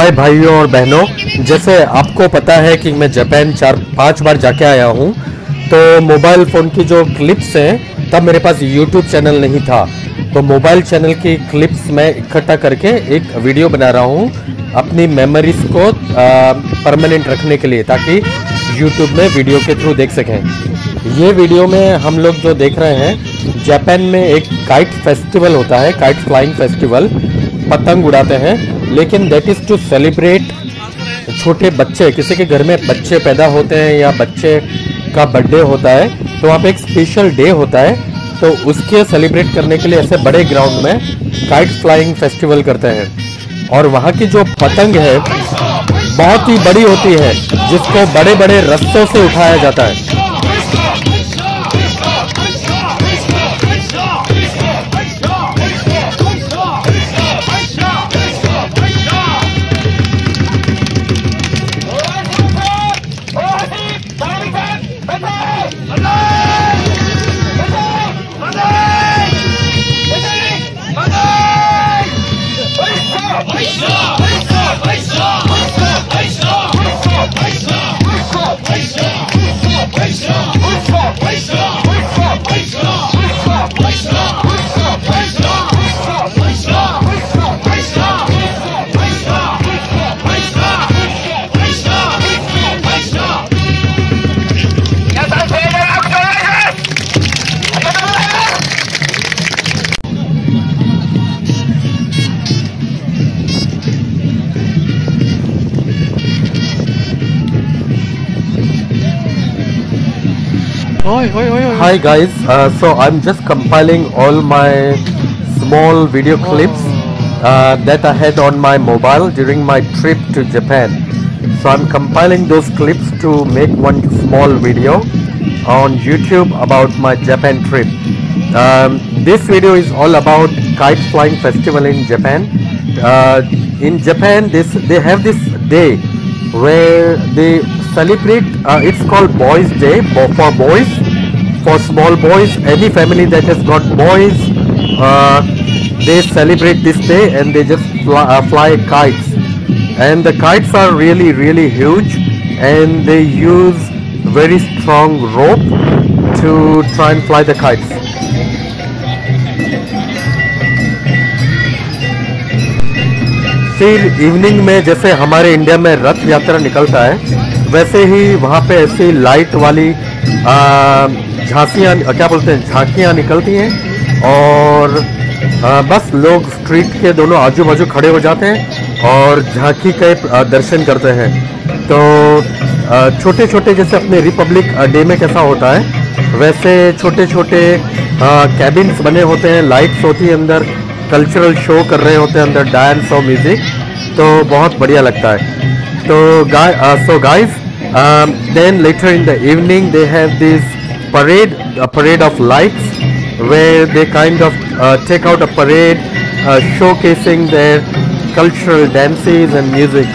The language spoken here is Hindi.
हाय भाइयों और बहनों, जैसे आपको पता है कि मैं जापान चार, पाँच बार जाके आया हूँ तो मोबाइल फ़ोन की जो क्लिप्स हैं, तब मेरे पास यूट्यूब चैनल नहीं था। तो मोबाइल चैनल की क्लिप्स मैं इकट्ठा करके एक वीडियो बना रहा हूँ, अपनी मेमोरीज को परमानेंट रखने के लिए, ताकि यूट्यूब में वीडियो के थ्रू देख सकें। ये वीडियो में हम लोग जो देख रहे हैं, जापान में एक काइट फेस्टिवल होता है काइट फ्लाइंग फेस्टिवल पतंग उड़ाते हैं। लेकिन दैट इज़ टू सेलिब्रेट छोटे बच्चे, किसी के घर में बच्चे पैदा होते हैं या बच्चे का बर्थडे होता है तो वहाँ पे एक स्पेशल डे होता है तो उसके सेलिब्रेट करने के लिए ऐसे बड़े ग्राउंड में काइट फ्लाइंग फेस्टिवल करते हैं। और वहाँ की जो पतंग है, बहुत ही बड़ी होती है, जिसको बड़े बड़े रस्सों से उठाया जाता है। Waste Hi guys, uh, so I'm just compiling all my small video clips uh, that I had on my mobile during my trip to Japan. So I'm compiling those clips to make one small video on YouTube about my Japan trip. Um, this video is all about kite flying festival in Japan. Uh, in Japan, this they have this day where they celebrate. Uh, it's called Boys Day for boys for small boys any family that has got boys uh, they celebrate this day and they just fly, uh, fly kites and the kites are really really huge and they use very strong rope to try and fly the kites फिर इवनिंग में जैसे हमारे इंडिया में रथ यात्रा निकलता है वैसे ही वहाँ पे ऐसी लाइट वाली झांसियाँ क्या बोलते हैं झांकियाँ निकलती हैं और आ, बस लोग स्ट्रीट के दोनों आजू बाजू खड़े हो जाते हैं और झांकी के दर्शन करते हैं। तो छोटे छोटे जैसे अपने रिपब्लिक डे में कैसा होता है वैसे छोटे छोटे कैबिन्स बने होते हैं लाइट्स होती है अंदर कल्चरल शो कर रहे होते हैं अंदर डांस और म्यूज़िक तो बहुत बढ़िया लगता है। तो so guys then later in the evening they have this parade parade of lights where they kind of take out a parade showcasing their cultural dances and music